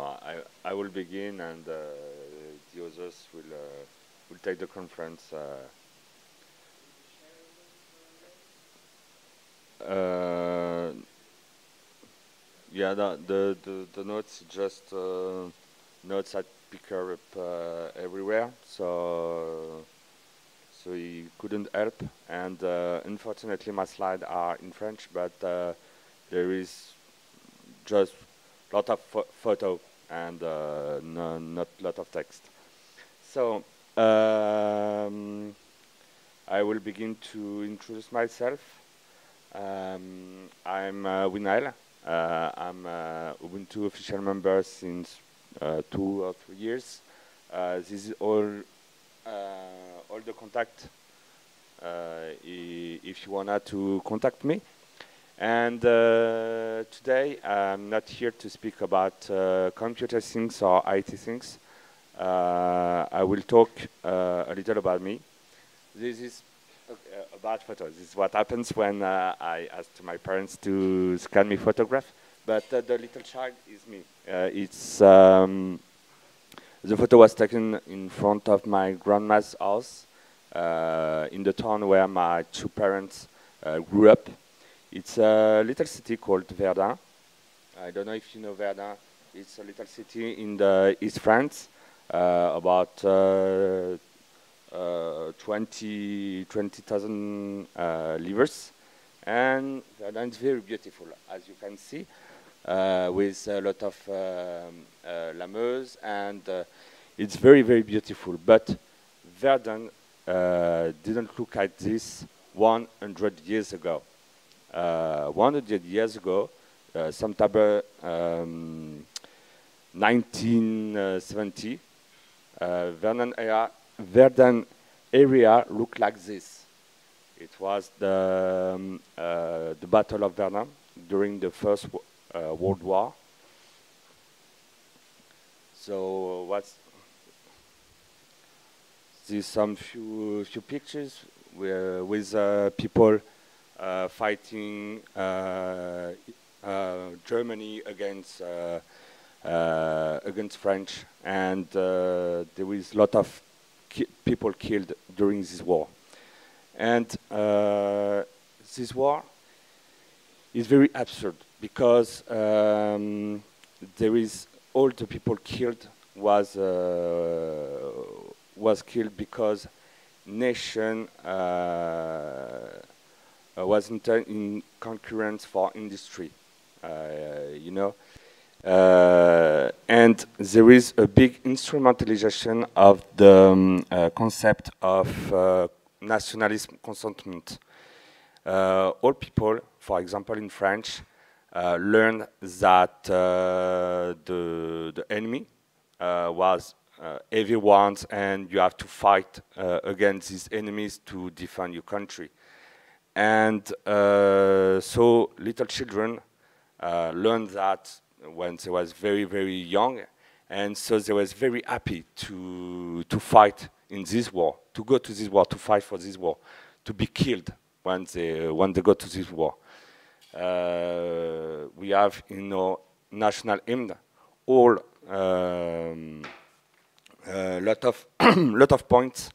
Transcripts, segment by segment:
I, I will begin and uh, the others will, uh, will take the conference. Uh, uh, yeah, the, the, the, the notes just uh, notes I pick up uh, everywhere, so so he couldn't help. And unfortunately, my slides are in French, but there is just lot of pho photo and uh, no, not lot of text. So um, I will begin to introduce myself. Um, I'm uh. Uh, I'm uh, Ubuntu official member since uh, two or three years. Uh, this is all uh, all the contact if you wanna to contact me. And uh, today I'm not here to speak about uh, computer things or IT things. Uh, I will talk uh, a little about me. This is about photos. This is what happens when uh, I ask my parents to scan me photograph. But uh, the little child is me. it's um, the photo was taken in front of my grandma's house in the town where my two parents grew up. It's a little city called Verdun. I don't know if you know Verdun. It's a little city in the East France, uh, about uh, uh, 20 20,000 uh, livers. And Verdun is very beautiful, as you can see, uh, with a lot of um, uh, and it's very, very beautiful. But Verdun didn't look like this 100 years ago uh, 100 years ago, uh, sometime um, 1970, uh, Verdun area, looked like this. It was the, um, uh, the Battle of Verdun during the First uh, World War. So what's these some few few pictures with, with uh, people uh, fighting uh, uh, Germany against against French, and there was a lot of ki people killed during this war. And this war is very absurd because um, there is all the people killed was uh, was killed because nation uh, uh, was in, in concurrence for industry, uh, you know. Uh, and there is a big instrumentalization of the um, concept of nationalism consentment. all people, for example, in French, uh, learn that uh, the, the enemy uh, was everyone's and you have to fight against these enemies to defend your country. And uh, so little children uh, learned that when they was very, very young. And so they was very happy to, to fight in this war, to go to this war, to fight for this war, to be killed when they, when they go to this war. Uh, we have in our national hymn all um, a lot of lot of points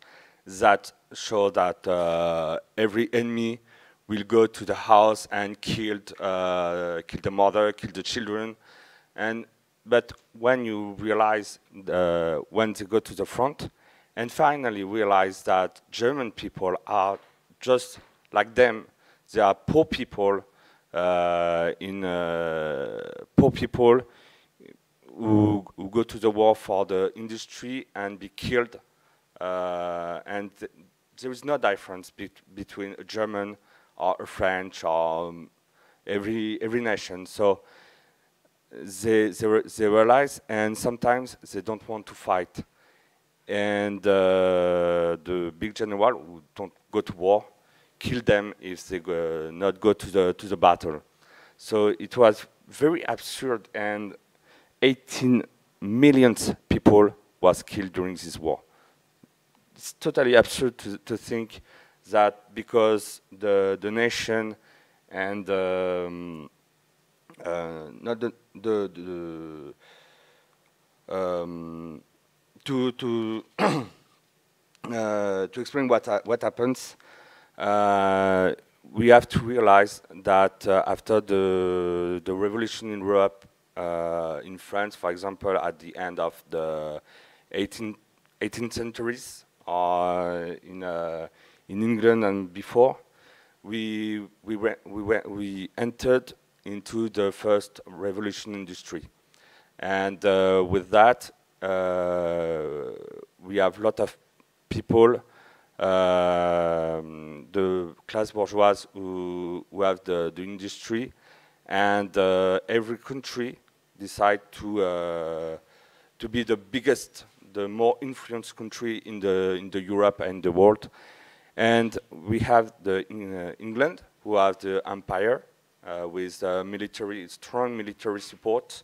that show that uh, every enemy will go to the house and killed, uh, kill the mother, kill the children. And, but when you realize, uh, when they go to the front, and finally realize that German people are just like them. They are poor people uh, in uh, poor people who, who, go to the war for the industry and be killed. Uh, and th there is no difference be between a German or French or um, every every nation. So they they, re they realize, and sometimes they don't want to fight. And uh, the big general who don't go to war kill them if they go, not go to the to the battle. So it was very absurd, and 18 million people was killed during this war. It's totally absurd to, to think that because the nation and um, uh, not the, the, the um, to to uh, to explain what what happens, uh, we have to realize that uh, after the the revolution in Europe, uh, in France, for example, at the end of the 18th, 18th centuries, or in in England and before, we we we we entered into the first revolution industry, and uh, with that uh, we have a lot of people, um, the class bourgeois who, who have the, the industry, and uh, every country decide to uh, to be the biggest, the more influenced country in the in the Europe and the world. And we have the in, uh, England, who have the empire uh, with uh, military, strong military support.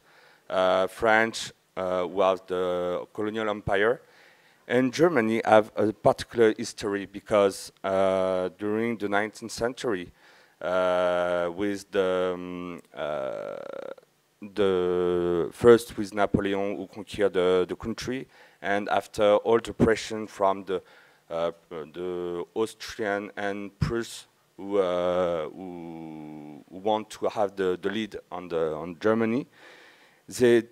French, who have the colonial empire. And Germany have a particular history because during the 19th century, with the um, the first with Napoleon who conquered the, the country, and after all the pressure from the the Austrian and who, uh, who, who, want to have the, the lead on the on Germany, they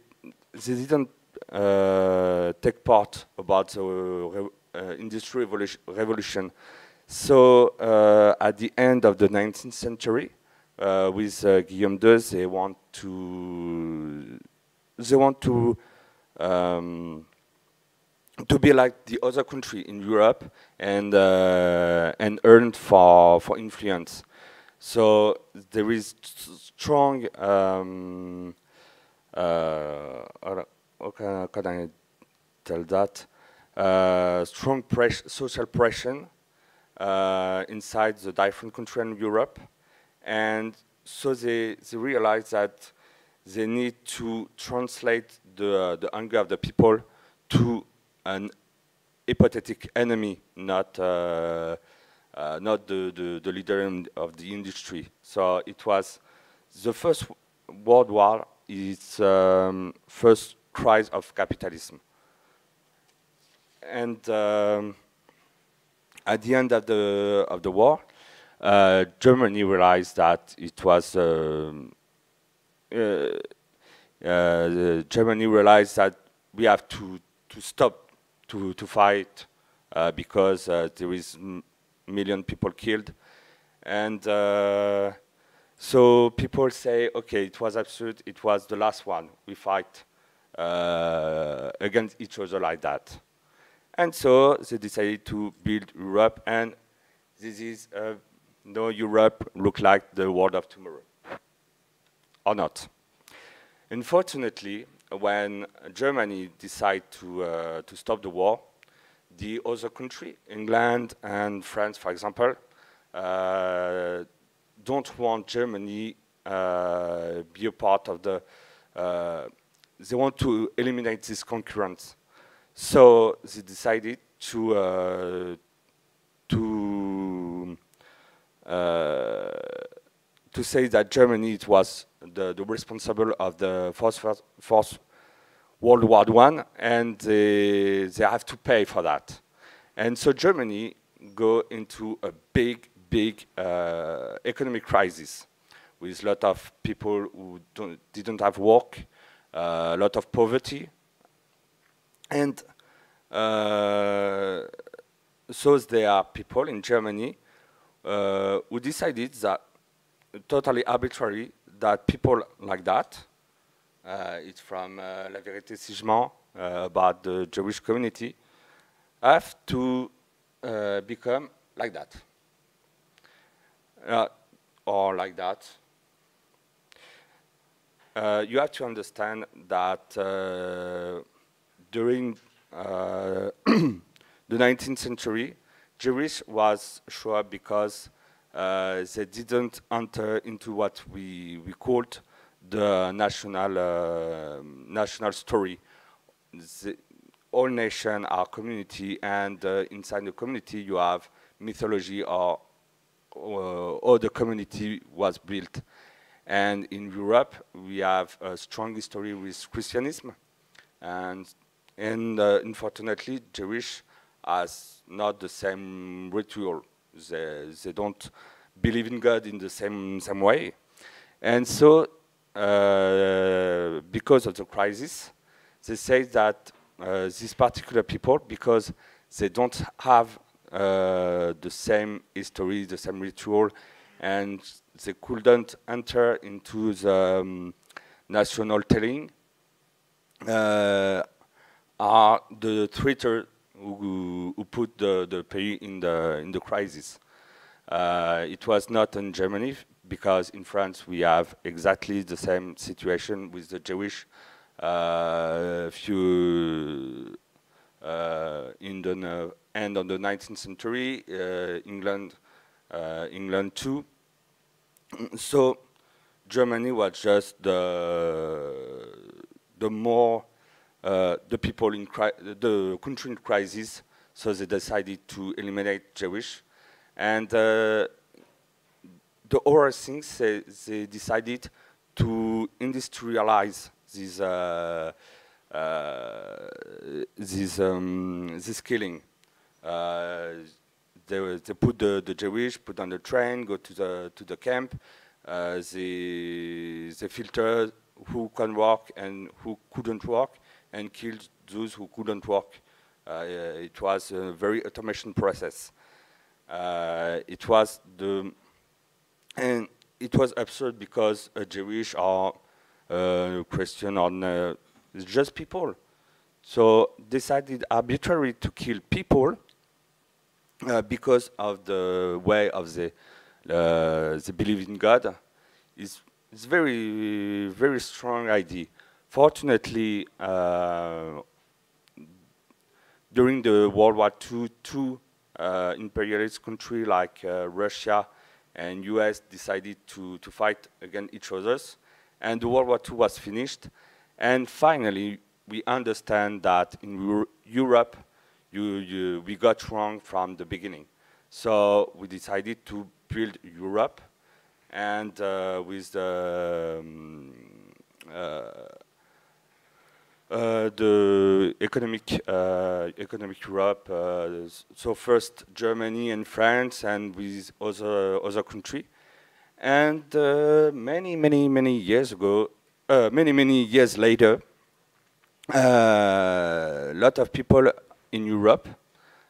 they didn't uh, take part about the uh, industrial revolution, revolution. So uh, at the end of the 19th century, uh, with Guillaume II, they want to they want to um, to be like the other country in Europe and uh, and earn for for influence. So there is strong. Um, uh, how can, I tell that? Uh, strong social pressure uh, inside the different countries in Europe, and so they they realize that they need to translate the the anger of the people to an hypothetical enemy, not uh, uh, not the, the, the, leader of the industry. So it was the first World War its um, first crisis of capitalism. And um, at the end of the of the war, uh, Germany realized that it was um, uh, uh, Germany realized that we have to to stop to, to fight uh, because uh, there is million people killed. And uh, so people say, okay, it was absurd, it was the last one. We fight against each other like that. And so they decided to build Europe, and this is uh, no Europe look like the world of tomorrow, or not. Unfortunately, when Germany decided to, uh, to stop the war, the other country, England and France, for example, uh, don't want Germany uh, be a part of the. Uh, they want to eliminate this concurrence, so they decided to uh, to uh, to say that Germany it was the, the responsible of the first, first World War One, and they, they have to pay for that. And so Germany go into a big, big uh, economic crisis with a lot of people who didn't have work, uh, a lot of poverty, and uh, so there are people in Germany uh, who decided that totally arbitrary that people like that, uh, it's from uh, La Vérité Sigement uh, about the Jewish community, have to become like that. or like that. Uh, you have to understand that uh, during uh, the 19th century, Jewish was up because uh, they didn't enter into what we, we called the national, uh, national story. The, all nation are community, and uh, inside the community you have mythology or uh, the community was built. And in Europe, we have a strong history with Christianism. and and uh, unfortunately, Jewish has not the same ritual. They, they don't believe in God in the same same way, and so uh, because of the crisis, they say that uh, these particular people, because they don't have uh, the same history, the same ritual, and they couldn't enter into the um, national telling, uh, are the traitor who, who, put the, the pays in the, in the crisis. Uh, it was not in Germany, because in France we have exactly the same situation with the Jewish uh, few uh, in the end of the 19th century, uh, England, uh, England too. So Germany was just the the more uh, the people in the country in crisis, so they decided to eliminate Jewish, and uh, the other things they, they, decided to industrialize this uh, this um, this killing. They, they put the, the Jewish, put on the train, go to the to the camp. Uh, they they filter who can work and who couldn't work, and killed those who couldn't work. Uh, it was a very automation process. Uh, it was the, and it was absurd because a Jewish or uh, Christian or just people. So decided arbitrarily to kill people uh, because of the way of the uh, the belief in God. Is it's very very strong idea. Fortunately, uh, during the World War II, two uh, imperialist countries like uh, Russia and US decided to, to fight against each other. And the World War II was finished. And finally, we understand that in Europe, you, you, we got wrong from the beginning. So we decided to build Europe and uh, with the um, uh, uh, the economic uh, economic Europe. Uh, so first Germany and France, and with other other country. And many many many years ago, many many years later, a lot of people in Europe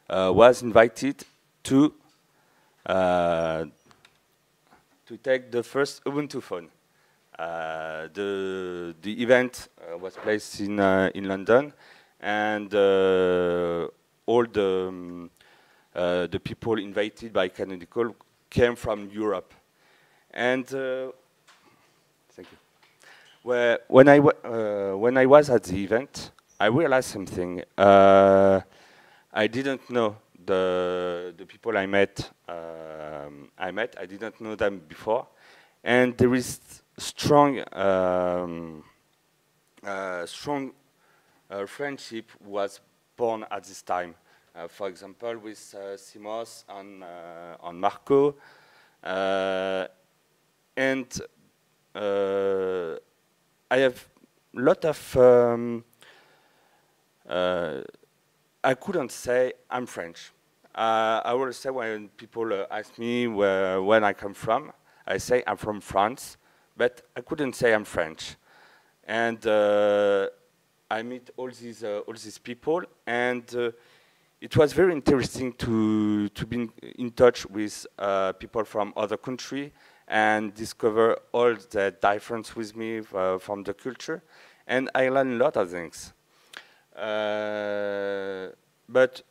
was invited to to take the first Ubuntu phone. Uh, the the event uh, was placed in uh, in London, and all the um, the people invited by Canonical came from Europe, and thank you. When I when I was at the event, I realized something. I didn't know the the people I met. Um, I met. I didn't know them before, and there is strong, um, uh, strong uh, friendship was born at this time. Uh, for example, with uh, Simos and uh, Marco, uh, and I have a lot of. Um, I couldn't say I'm French. I will say when people ask me where, when I come from, I say I'm from France but I couldn't say I'm French. And uh, I meet all these uh, all these people, and uh, it was very interesting to to be in touch with uh, people from other country and discover all the difference with me uh, from the culture, and I learned a lot of things. Uh, but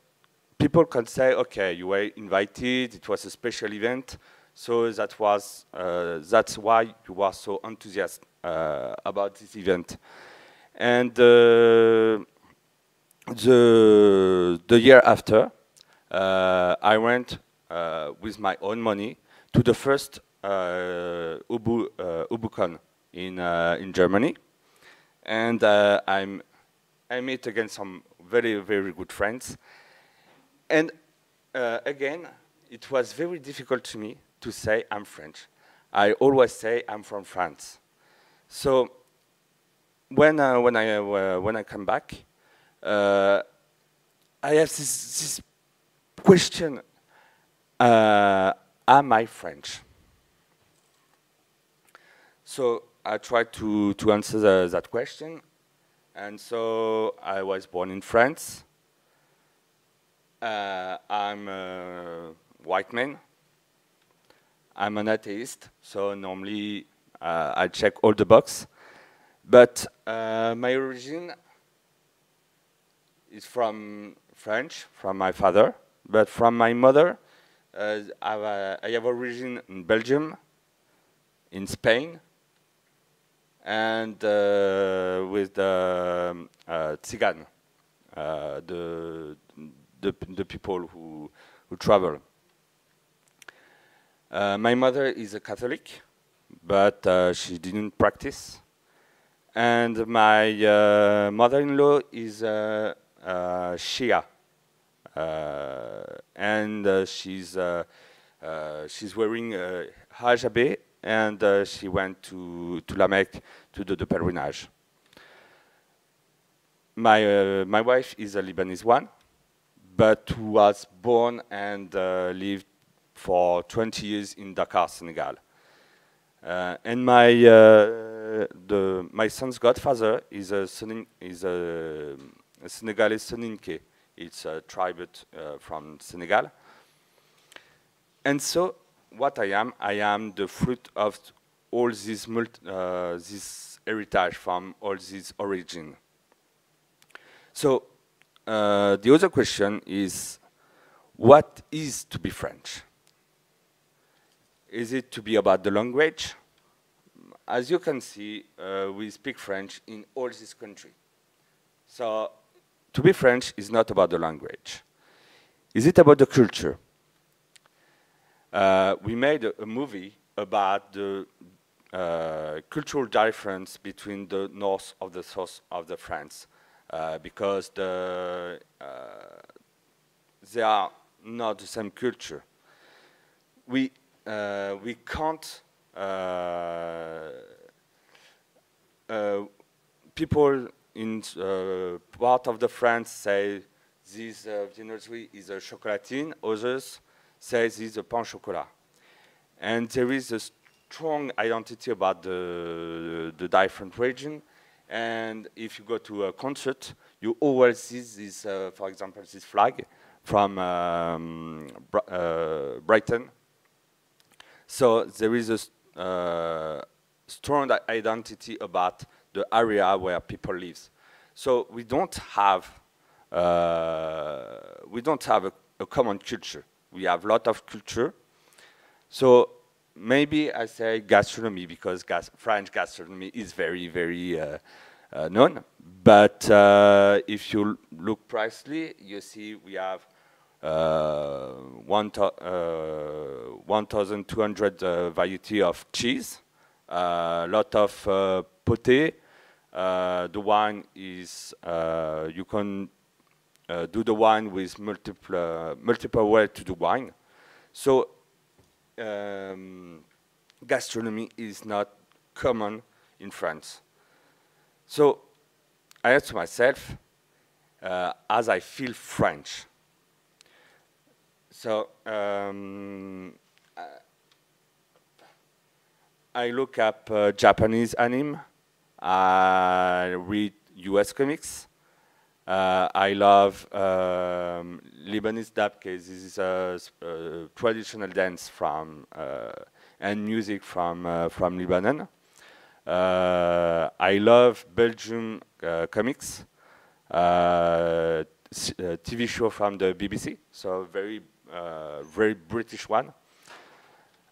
people can say, okay, you were invited, it was a special event, so that was uh, that's why you were so enthusiastic uh, about this event. And uh, the the year after, uh, I went uh, with my own money to the first uh, Ubu UbuCon in in Germany, and I'm I met again some very very good friends, and again it was very difficult to me to say I'm French. I always say I'm from France. So when uh, when I uh, when I come back, uh, I have this, this question: uh, Am I French? So I tried to to answer the, that question, and so I was born in France. Uh, I'm a white man. I'm an atheist, so normally uh, I check all the boxes. But uh, my origin is from French, from my father, but from my mother, uh, I, have a, I have origin in Belgium, in Spain, and uh, with the um, uh, Tzigan, uh, the, the, the people who, who travel. Uh, my mother is a Catholic, but uh, she didn't practice. And my uh, mother-in-law is uh, uh, Shia, uh, and she's she's wearing a hijab, and she went to to La Mecque to do the pelerinage. My my wife is a Lebanese one, but was born and lived for 20 years in Dakar, Senegal. Uh, and my uh, the my son's godfather is a is a, a Senegalese Soninke. It's a tribe uh, from Senegal. And so, what I am, I am the fruit of all this uh, this heritage from all this origin. So, uh, the other question is, what is to be French? Is it to be about the language? As you can see, uh, we speak French in all this country. So to be French is not about the language. Is it about the culture? Uh, we made a, a, movie about the uh, cultural difference between the north of the south of the France uh, because the, uh, they are not the same culture. We uh, we can't uh, uh, people in part of the France say this uh, viennoiserie is a chocolatine, others say this is a pain chocolat. And there is a strong identity about the, the different region. And if you go to a concert, you always see this, uh, for example, this flag from um, uh, Brighton, so there is a uh, strong identity about the area where people live. So we don't have uh, we don't have a, a, common culture. We have a lot of culture. So maybe I say gastronomy because gas French gastronomy is very very uh, uh known. But uh, if you look precisely, you see we have 1,200 uh, uh, variety of cheese, a lot of poté. the wine is, you can do the wine with multiple, multiple ways to do wine. So um, gastronomy is not common in France. So I asked myself, uh, as I feel French, so um, I look up uh, Japanese anime. I read U.S. comics. Uh, I love um, Lebanese dabke. This is a, a traditional dance from uh, and music from uh, from Lebanon. Uh, I love Belgium uh, comics. TV show from the BBC, so very uh, very British one.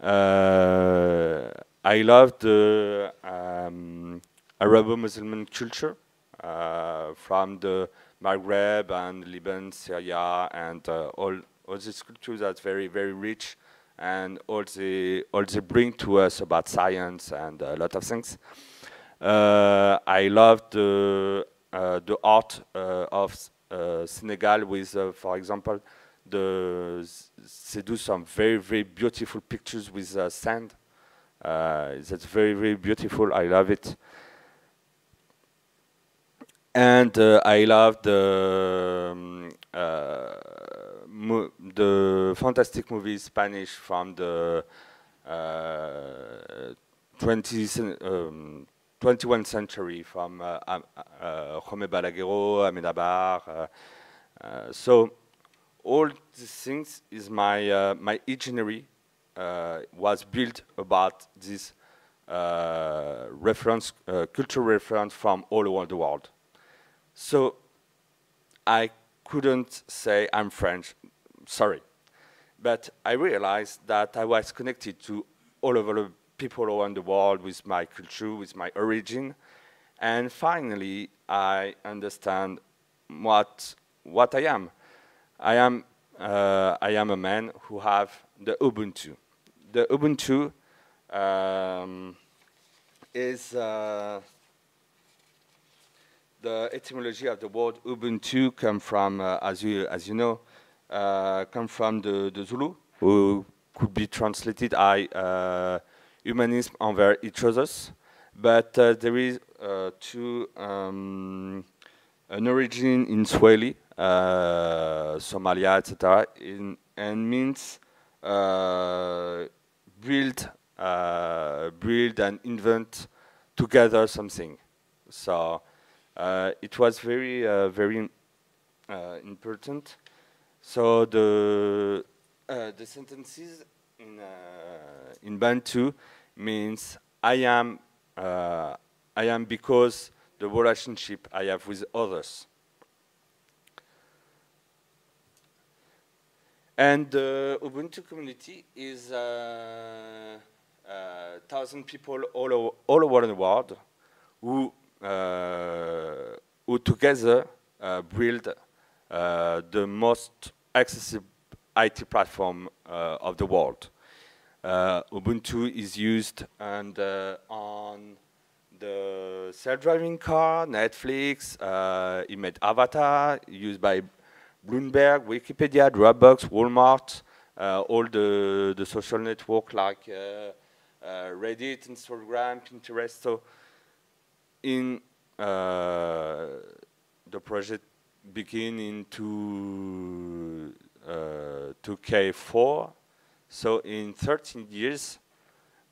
Uh, I love the um, Arabo-Muslim culture uh, from the Maghreb and Lebanon, Syria, and all all these cultures that's very very rich and all they all they bring to us about science and a lot of things. Uh, I love the uh, the art uh, of Senegal with, for example, the, they do some very, very beautiful pictures with uh, sand. Uh, that's very, very beautiful. I love it. and uh, I love the um, uh, the fantastic movies Spanish from the uh, 20th, um, 21st century from uh, uh, uh, Jaume Balagueró, Amenabar. Uh, uh, so all these things is my uh, my itinerary uh, was built about this uh, reference, uh, cultural reference from all over the world. So I couldn't say I'm French, sorry. But I realized that I was connected to all over the people around the world with my culture, with my origin. And finally, I understand what, what I am. I am, uh, I am a man who have the Ubuntu. The Ubuntu um, is uh, the etymology of the word Ubuntu come from, uh, as you as you know, uh, come from the, the Zulu, who could be translated as uh, humanism over each others. But uh, there is two um, an origin in Swahili, Somalia, etc., and means build, build and invent together something. So uh, it was very, uh, very uh, important. So the the sentences in in Bantu means I am I am because the relationship I have with others. And the Ubuntu community is uh, uh, thousand people all, all over the world who uh, who together uh, build uh, the most accessible IT platform of the world. Ubuntu is used and on the self-driving car, Netflix, uh, Image Avatar, used by Bloomberg, Wikipedia, Dropbox, Walmart, uh, all the, the social network like uh, uh, Reddit, Instagram, Pinterest. So in uh, the project began in two, uh, 2K4. So in 13 years,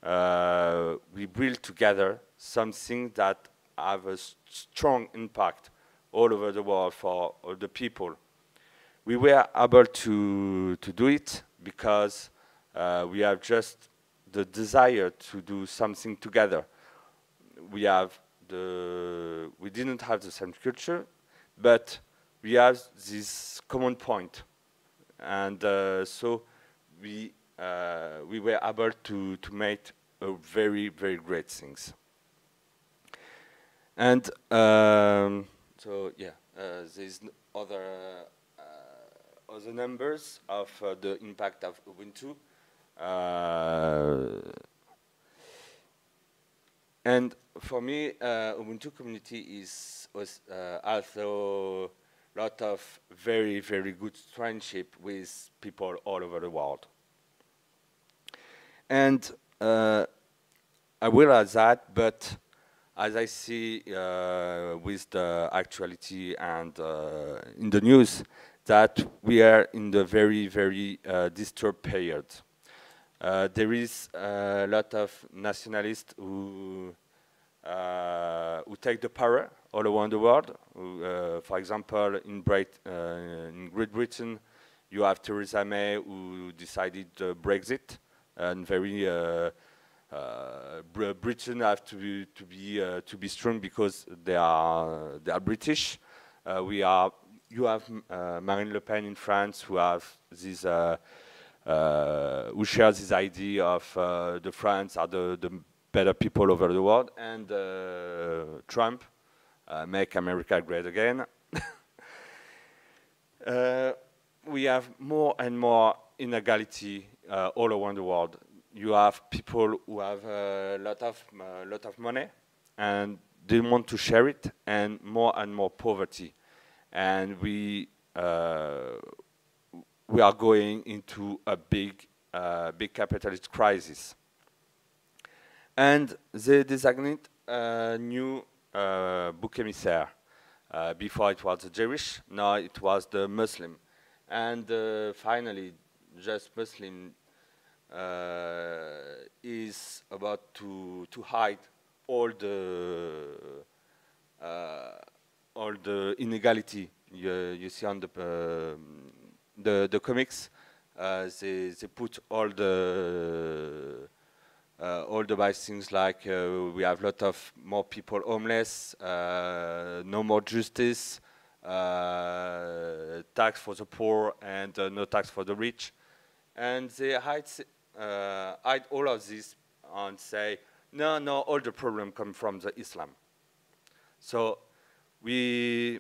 uh, we built together something that have a strong impact all over the world for all the people. We were able to, to do it because uh, we have just the desire to do something together. We have the, we didn't have the same culture, but we have this common point. And uh, so we, uh, we were able to, to make very, very great things. And um, so, yeah, uh, there's other, other numbers of uh, the impact of Ubuntu. Uh, and for me, uh, Ubuntu community is was uh, also a lot of very, very good friendship with people all over the world. And uh, I realize that, but as I see uh, with the actuality and uh, in the news, that we are in the very, very uh, disturbed period. Uh, there is a lot of nationalists who uh, who take the power all around the world. Uh, for example, in, Brit in, Great Britain, you have Theresa May who decided Brexit, and very uh, Britain have to be to be uh, to be strong because they are they are British. Uh, we are you have Marine Le Pen in France who have this uh, who shares this idea of uh, the France are the, the better people over the world, and uh, Trump, make America great again. we have more and more inequality all around the world. You have people who have a lot of uh, lot of money, and they want to share it, and more and more poverty, and we uh, we are going into a big, uh, big capitalist crisis. And they designate a new uh, book emissary. Uh, before it was the Jewish, now it was the Muslim. And finally, just Muslim uh, is about to, to hide all the, all the inequality you, you see on the, um, the, the comics. Uh, they, they put all the uh, all the bad things like uh, we have a lot of more people homeless, uh, no more justice, uh, tax for the poor and uh, no tax for the rich. And they hide, uh, hide all of this and say, no, no, all the problem come from the Islam. So we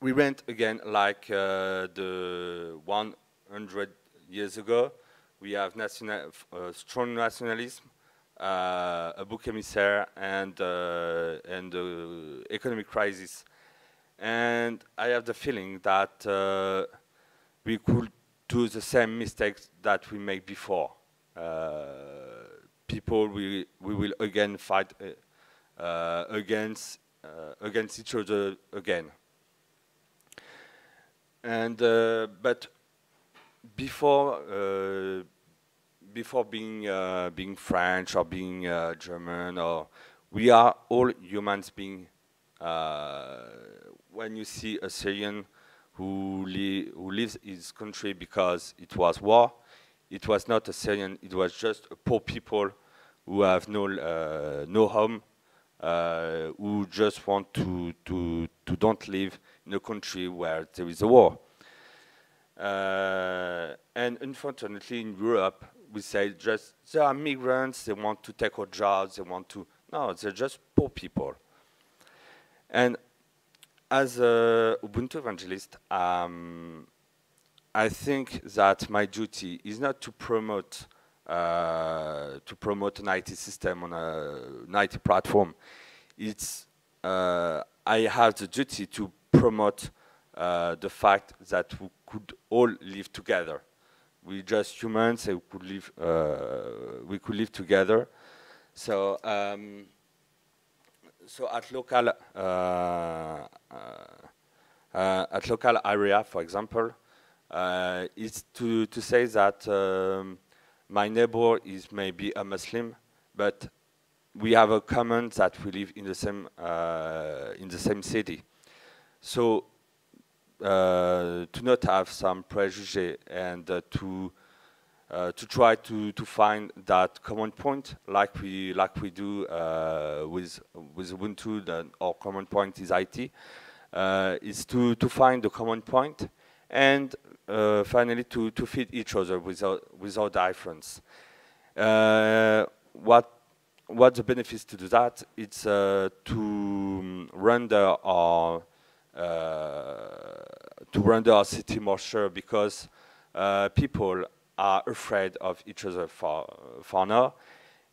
we went again like the 100 years ago we have national, uh, strong nationalism, uh, a book emissary, and uh, and the economic crisis. And I have the feeling that uh, we could do the same mistakes that we made before. Uh, people, we we will again fight uh, against against each other again. And but before uh, before being uh, being French or being uh, German or we are all humans being when you see a Syrian who, li who leaves his country because it was war, it was not a Syrian, it was just a poor people who have no, uh, no home, uh, who just want to, to, to don't live in a country where there is a war. Uh, and unfortunately, in Europe, we say just they are migrants, they want to take our jobs, they want to. No, they're just poor people. And as a Ubuntu evangelist, um, I think that my duty is not to promote uh, to promote an IT system on a, an IT platform. It's uh, I have the duty to promote uh, the fact that we could all live together. We just humans, and we could live, uh, we could live together. So, um, so at local, uh, at local area, for example, it's to to say that um, my neighbor is maybe a Muslim, but we have a common that we live in the same uh, in the same city. So uh, to not have some prejudice and uh, to uh, to try to, to find that common point like we like we do uh, with with Ubuntu that our common point is IT uh, is to, to find the common point and uh, finally to, to fit each other without without difference. what what the benefits to do that? It's to render our uh, to render our city more sure because uh, people are afraid of each other for, for now.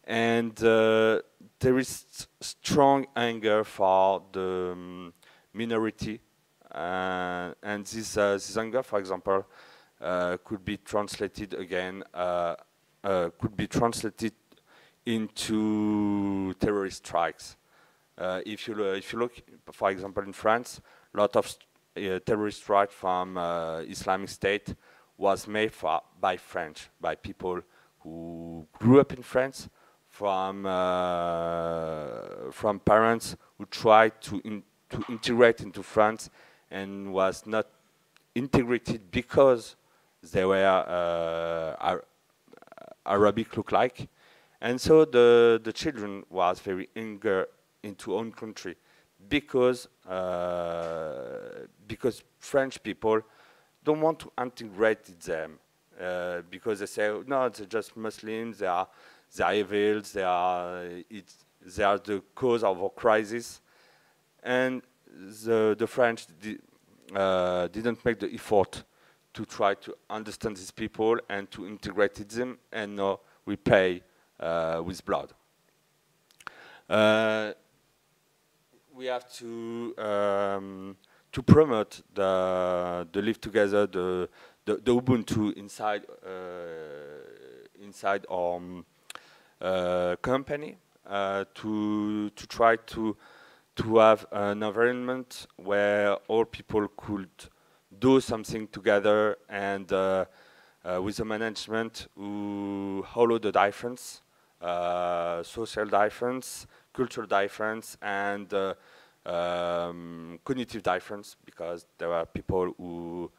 And uh, there is strong anger for the um, minority. Uh, and this, uh, this anger, for example, uh, could be translated again, could be translated into terrorist strikes. if, you, if you look, for example, in France, a lot of terrorist strike from Islamic State was made by French, by people who grew up in France, from uh, from parents who tried to in, to integrate into France and was not integrated because they were uh, Arabic look like, and so the the children was very eager into own country because uh, because French people don't want to integrate them uh, because they say no, they're just Muslims. They are they are evil. They are they are the cause of our crisis, and the the French di uh, didn't make the effort to try to understand these people and to integrate them, and now we pay uh, with blood. Uh, we have to um, to promote the the live together, the the, the Ubuntu inside uh, inside our um, company to to try to to have an environment where all people could do something together and uh, uh, with the management who follow the difference, uh, social difference, cultural difference, and uh, um, cognitive difference, because there are people who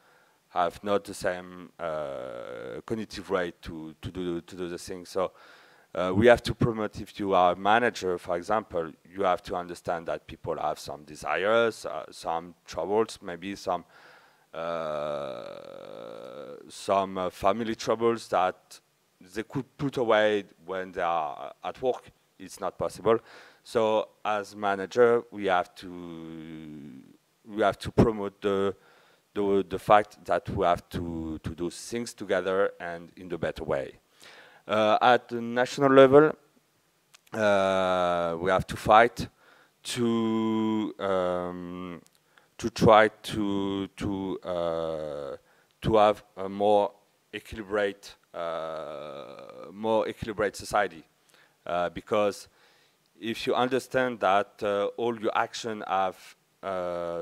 have not the same uh, cognitive rate to, to, do, to do the thing. So uh, we have to promote, if you are a manager, for example, you have to understand that people have some desires, uh, some troubles, maybe some uh, some uh, family troubles that they could put away when they are at work. It's not possible. So as manager, we have to we have to promote the the, the fact that we have to, to do things together and in the better way. Uh, at the national level, uh, we have to fight to um, to try to to uh, to have a more equilibrated uh, more equilibrated society. Uh, because if you understand that uh, all your actions have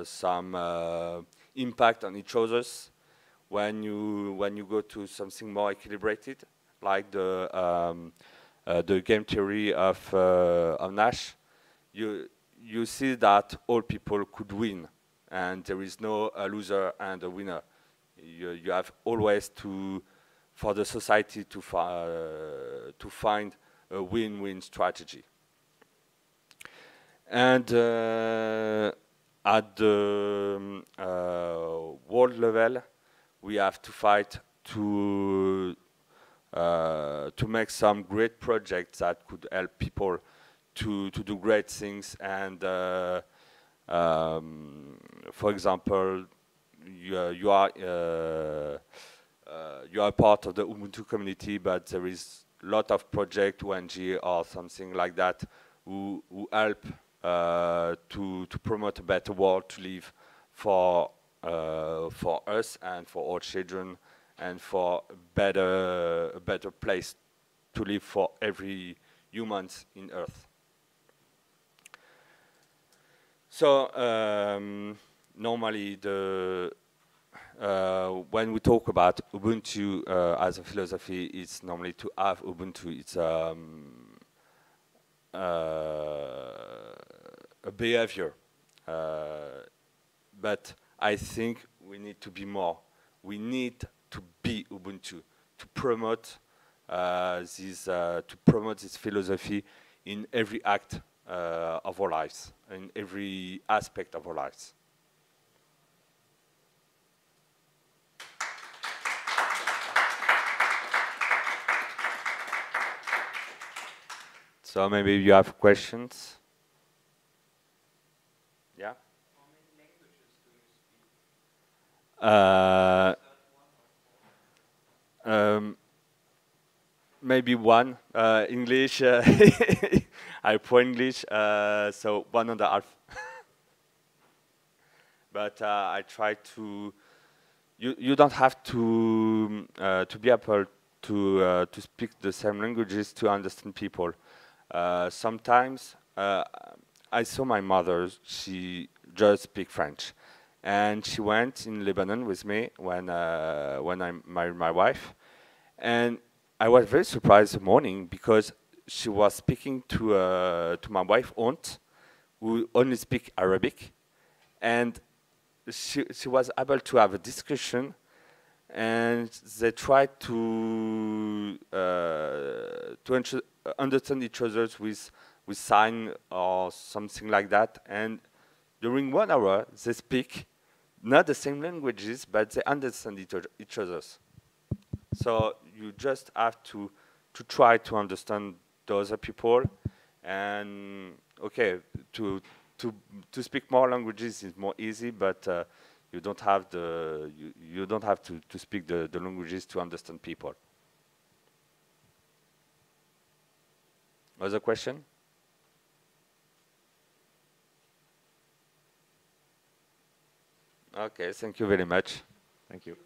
some impact on each other's when you when you go to something more equilibrated like the um, uh, the game theory of, uh, of Nash, you you see that all people could win, and there is no a loser and a winner. You you have always to for the society to uh, to find a win-win strategy. And uh, at the um, uh, world level, we have to fight to uh, to make some great projects that could help people to, to do great things. And uh, um, for example, you, uh, you are uh, uh, you are part of the Ubuntu community, but there is a lot of project, ONG or something like that, who, who help to to promote a better world to live for for us and for all children and for a better, a better place to live for every humans in Earth. So um, normally the uh, when we talk about Ubuntu uh, as a philosophy, it's normally to have Ubuntu. It's um, uh, a behavior, uh, but I think we need to be more. We need to be Ubuntu, to promote uh, this, uh, to promote this philosophy in every act uh, of our lives, in every aspect of our lives. So maybe you have questions. Yeah. Uh, um, maybe one uh, English. Uh, I pro English, uh, so one and a half. but uh, I try to. You you don't have to uh, to be able to uh, to speak the same languages to understand people. sometimes I saw my mother. She just speak French and she went in Lebanon with me when when I married my wife, and I was very surprised the morning because she was speaking to uh, to my wife aunt, who only speak Arabic, and she she was able to have a discussion, and they tried to uh, to understand each other with with sign or something like that, and during one hour, they speak not the same languages, but they understand each other's. So you just have to to try to understand those people, and okay, to to to speak more languages is more easy, but uh, you don't have the you, you don't have to to speak the, the languages to understand people. Other question? Okay, thank you very much. Thank you.